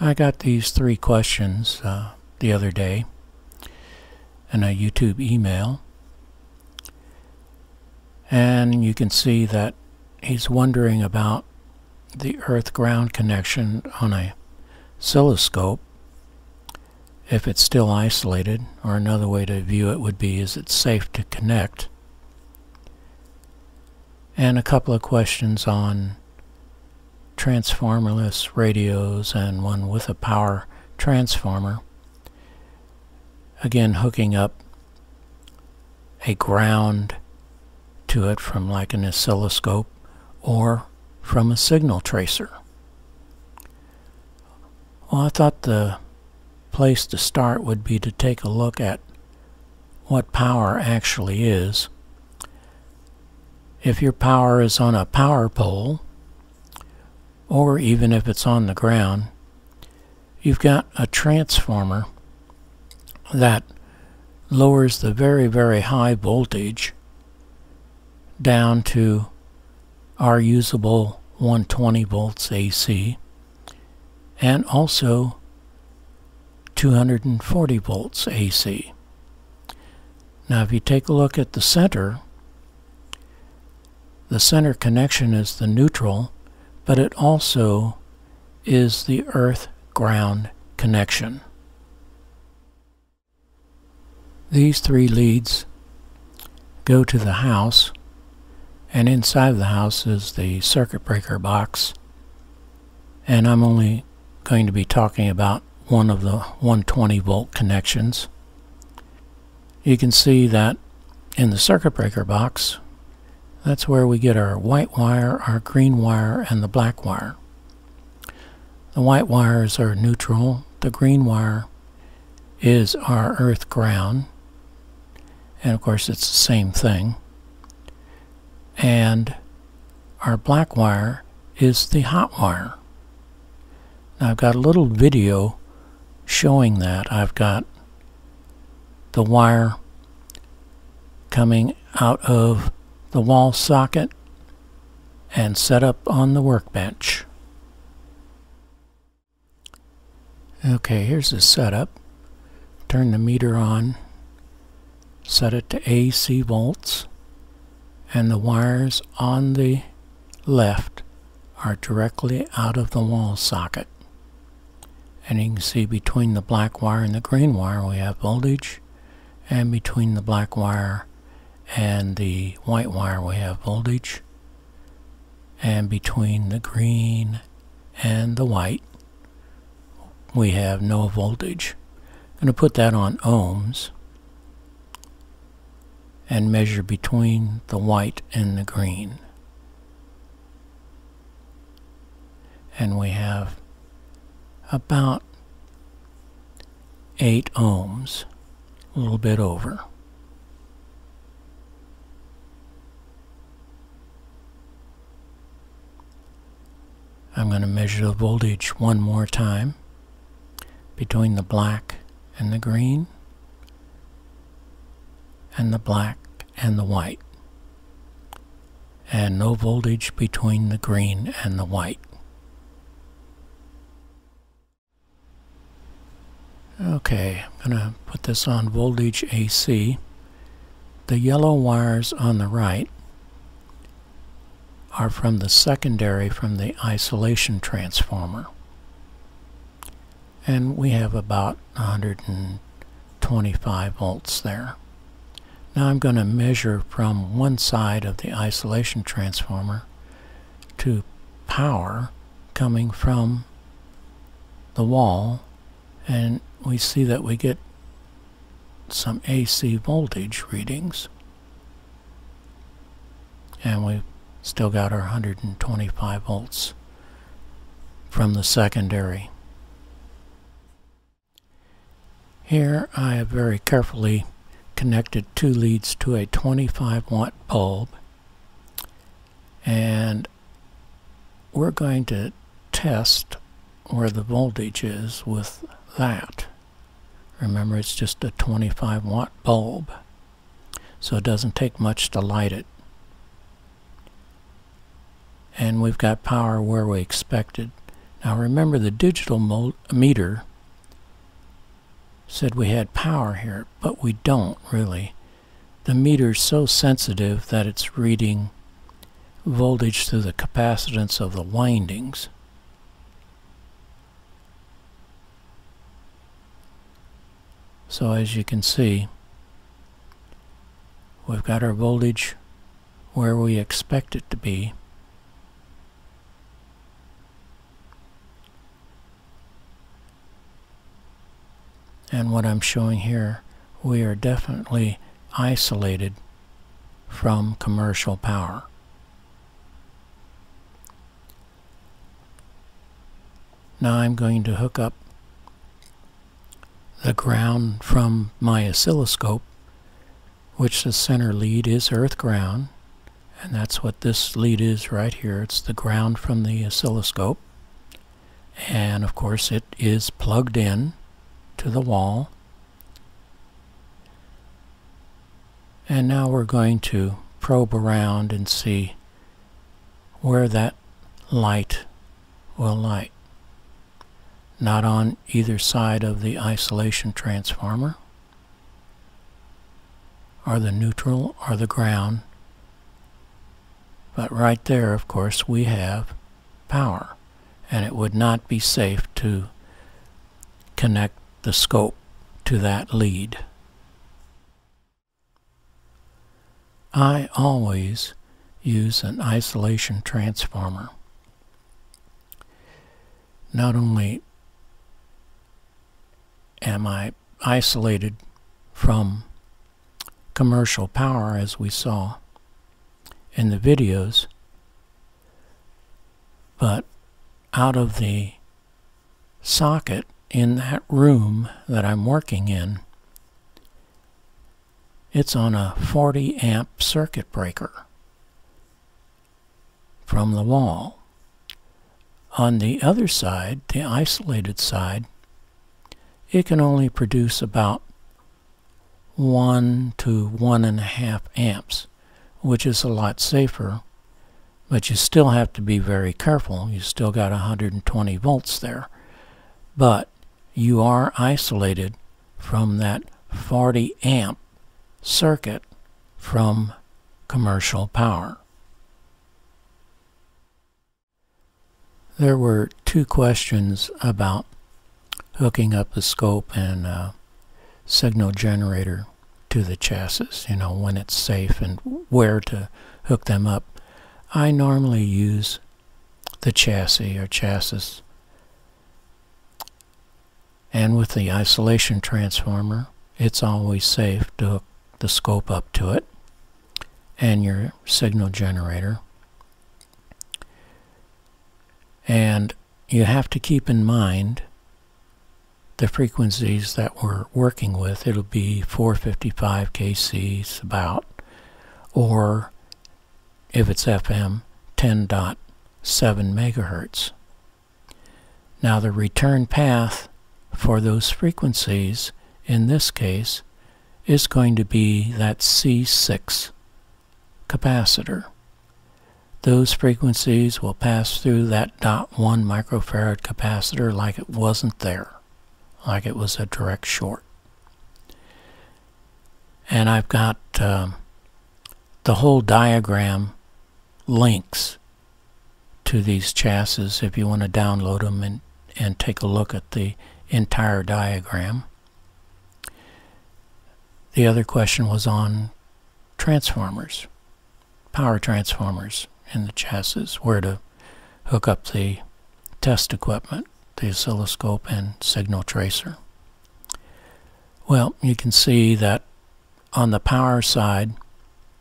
I got these three questions uh, the other day in a YouTube email. And you can see that he's wondering about the earth-ground connection on a oscilloscope if it's still isolated or another way to view it would be is it safe to connect and a couple of questions on transformerless radios and one with a power transformer again hooking up a ground to it from like an oscilloscope or from a signal tracer. Well, I thought the place to start would be to take a look at what power actually is. If your power is on a power pole, or even if it's on the ground, you've got a transformer that lowers the very, very high voltage down to our usable 120 volts AC and also 240 volts AC. Now if you take a look at the center, the center connection is the neutral, but it also is the earth-ground connection. These three leads go to the house and inside of the house is the circuit breaker box and I'm only going to be talking about one of the 120 volt connections. You can see that in the circuit breaker box that's where we get our white wire, our green wire, and the black wire. The white wires are neutral, the green wire is our earth ground, and of course it's the same thing. And our black wire is the hot wire. Now I've got a little video showing that. I've got the wire coming out of the wall socket and set up on the workbench. Okay, here's the setup. Turn the meter on set it to AC volts and the wires on the left are directly out of the wall socket and you can see between the black wire and the green wire we have voltage and between the black wire and the white wire we have voltage and between the green and the white we have no voltage. I'm going to put that on ohms and measure between the white and the green. And we have about 8 ohms, a little bit over. I'm going to measure the voltage one more time between the black and the green and the black and the white and no voltage between the green and the white. Okay, I'm going to put this on voltage AC. The yellow wires on the right are from the secondary from the isolation transformer. And we have about 125 volts there. Now I'm going to measure from one side of the isolation transformer to power coming from the wall and we see that we get some AC voltage readings and we've still got our 125 volts from the secondary. Here I have very carefully connected two leads to a 25 watt bulb and we're going to test where the voltage is with that. Remember it's just a 25 watt bulb so it doesn't take much to light it. And we've got power where we expected. Now remember the digital meter said we had power here, but we don't really. The meter's so sensitive that it's reading voltage through the capacitance of the windings. So as you can see, we've got our voltage where we expect it to be. And what I'm showing here, we are definitely isolated from commercial power. Now I'm going to hook up the ground from my oscilloscope, which the center lead is earth ground, and that's what this lead is right here. It's the ground from the oscilloscope, and of course it is plugged in to the wall. And now we're going to probe around and see where that light will light. Not on either side of the isolation transformer. Or the neutral or the ground. But right there of course we have power. And it would not be safe to connect the scope to that lead. I always use an isolation transformer. Not only am I isolated from commercial power as we saw in the videos, but out of the socket in that room that I'm working in, it's on a 40 amp circuit breaker from the wall. On the other side, the isolated side, it can only produce about one to one and a half amps, which is a lot safer, but you still have to be very careful. You still got 120 volts there. But you are isolated from that 40 amp circuit from commercial power. There were two questions about hooking up the scope and uh, signal generator to the chassis, you know, when it's safe and where to hook them up. I normally use the chassis or chassis and with the isolation transformer, it's always safe to hook the scope up to it and your signal generator. And you have to keep in mind the frequencies that we're working with. It'll be 455 kcs about, or if it's FM, 10.7 megahertz. Now the return path for those frequencies, in this case, is going to be that C6 capacitor. Those frequencies will pass through that dot one microfarad capacitor like it wasn't there, like it was a direct short. And I've got um, the whole diagram links to these chassis if you want to download them and, and take a look at the entire diagram. The other question was on transformers, power transformers in the chassis, where to hook up the test equipment, the oscilloscope and signal tracer. Well, you can see that on the power side,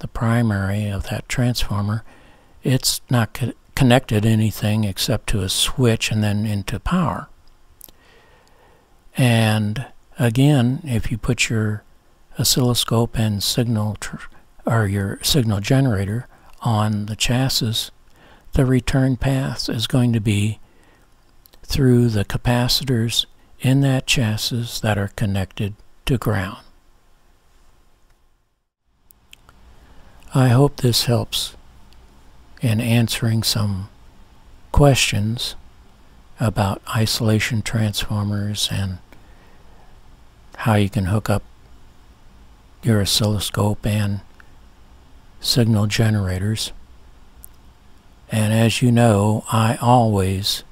the primary of that transformer, it's not co connected anything except to a switch and then into power. And again, if you put your oscilloscope and signal or your signal generator on the chassis, the return path is going to be through the capacitors in that chassis that are connected to ground. I hope this helps in answering some questions about isolation transformers and how you can hook up your oscilloscope and signal generators. And as you know, I always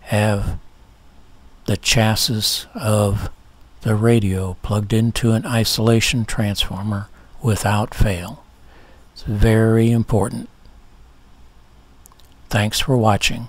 have the chassis of the radio plugged into an isolation transformer without fail. It's very important. Thanks for watching.